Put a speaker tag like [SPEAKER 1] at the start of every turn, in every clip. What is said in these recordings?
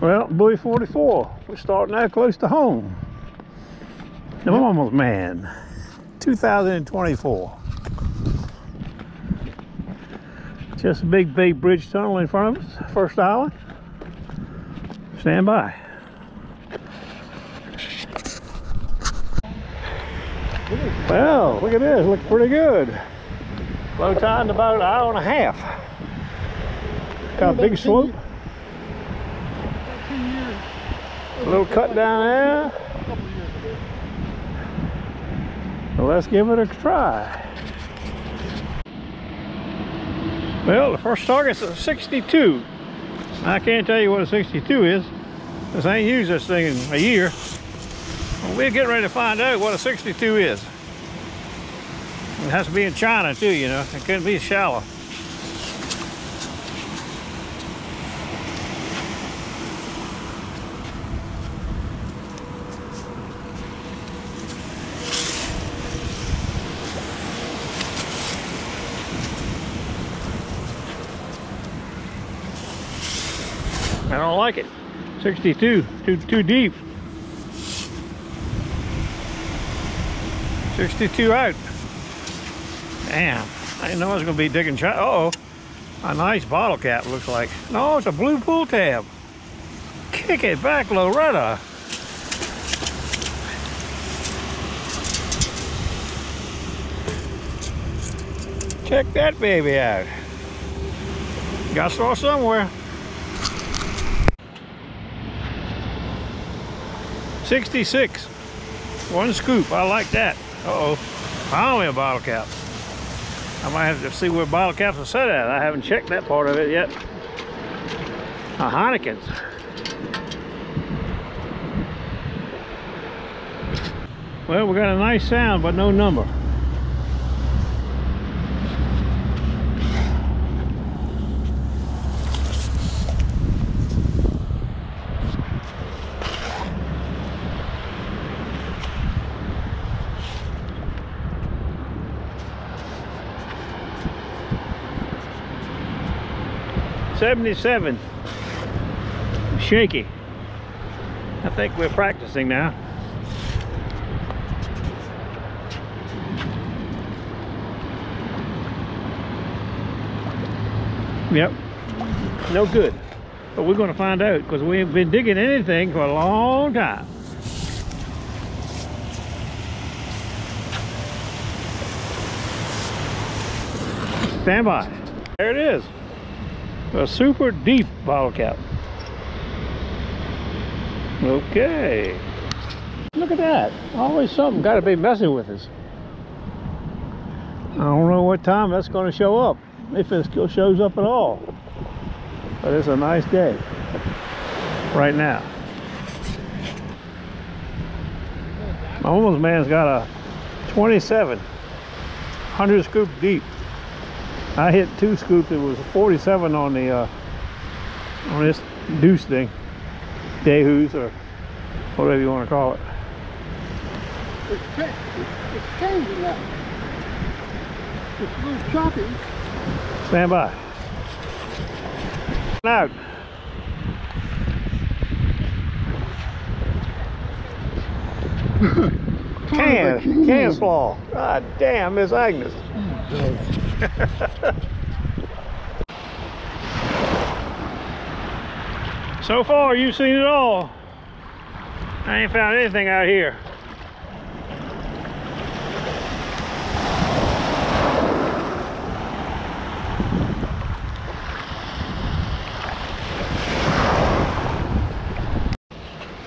[SPEAKER 1] Well, buoy 44. We're starting out close to home. The Mumblesman, 2024. Just a big big Bridge tunnel in front of us, first island. Stand by. Well, look at this, look pretty good. Low tide in about an hour and a half. Got a big slope. A little cut down there. Well, let's give it a try. Well, the first target's a 62. I can't tell you what a 62 is, I ain't used this thing in a year. Well, we're getting ready to find out what a 62 is. It has to be in China too, you know. It couldn't be shallow. I don't like it. 62, too too deep. 62 out. Damn, I didn't know I was gonna be digging shot. Uh oh, a nice bottle cap looks like. No, it's a blue pull tab. Kick it back, Loretta. Check that baby out. Got saw somewhere. 66. One scoop. I like that. Uh-oh. Finally a bottle cap. I might have to see where bottle caps are set at. I haven't checked that part of it yet. A Heineken's. Well, we got a nice sound, but no number. Seventy-seven. Shaky. I think we're practicing now. Yep. No good. But we're going to find out because we haven't been digging anything for a long time. Stand by. There it is. A super deep bottle cap. Okay. Look at that. Always something got to be messing with us. I don't know what time that's going to show up. If it still shows up at all. But it's a nice day. Right now. My almost man's got a 27. 100 scoop deep. I hit two scoops. It was 47 on the uh, on this deuce thing, Deus or whatever you want to call it.
[SPEAKER 2] It's, it's changing now. It's a little choppy.
[SPEAKER 1] Stand by. Out. Can, can slaw. God damn, Miss Agnes. so far, you've seen it all. I ain't found anything out here.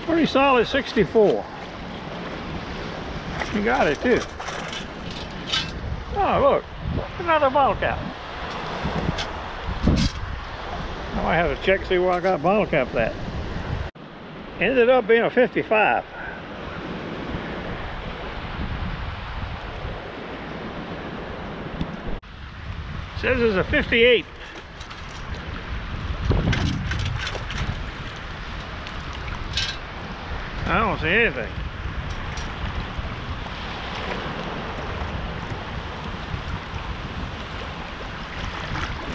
[SPEAKER 1] Pretty solid 64. You got it too. Oh, look, another bottle cap. I might have to check see where I got bottle cap that. Ended up being a 55. Says it's a 58. I don't see anything.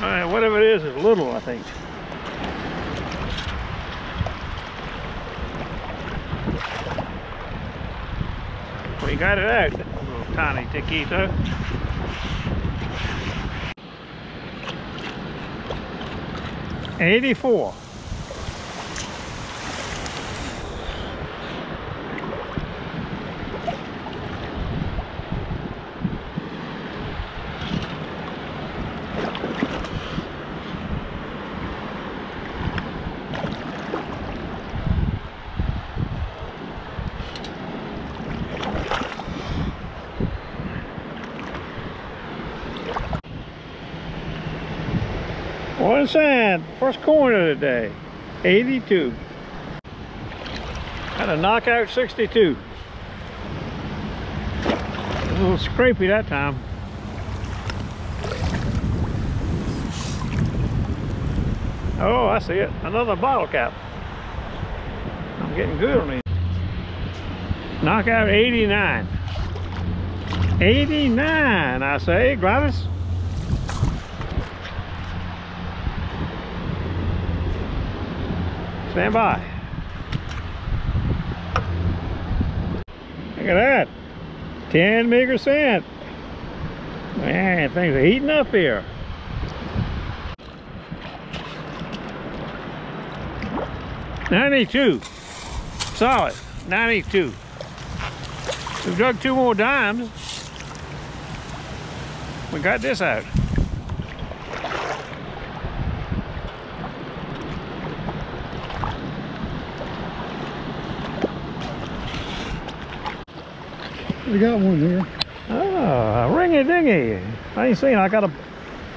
[SPEAKER 1] right, whatever it is, it's little, I think. We got it out. Little tiny taquito. Eighty-four. Cent. First coin of the day. 82. Had a knockout 62. A little scrapey that time. Oh, I see it. Another bottle cap. I'm getting good on these. Knockout 89. 89, I say, Gladys. Stand by. Look at that. 10 meager cent. Man, things are heating up here. Ninety-two. Solid. Ninety-two. We've dug two more dimes. We got this out.
[SPEAKER 2] We got one here.
[SPEAKER 1] Ah, ringy dingy. I ain't seen. I got a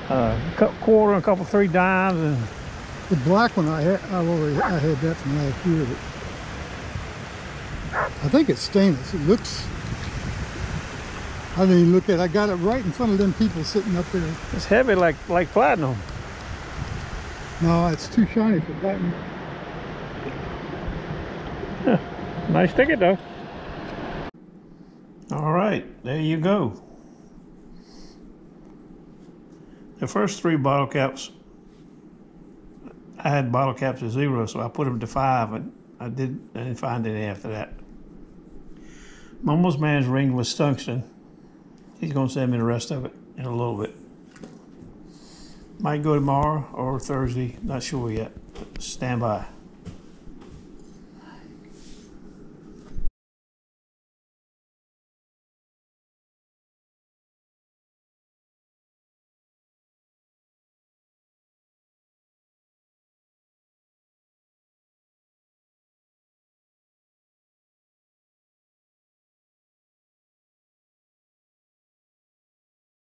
[SPEAKER 1] uh, quarter and a couple three dimes and
[SPEAKER 2] The black one I had, I already I had that from last year. But I think it's stainless. It looks. I didn't even look at. it. I got it right in front of them people sitting up there.
[SPEAKER 1] it's heavy like like platinum.
[SPEAKER 2] No, it's too shiny for platinum.
[SPEAKER 1] Nice ticket though. All right, there you go. The first three bottle caps, I had bottle caps at zero, so I put them to five, and I did I didn't find any after that. Mumblesman's ring was tungsten. He's gonna send me the rest of it in a little bit. Might go tomorrow or Thursday, not sure yet. Stand by.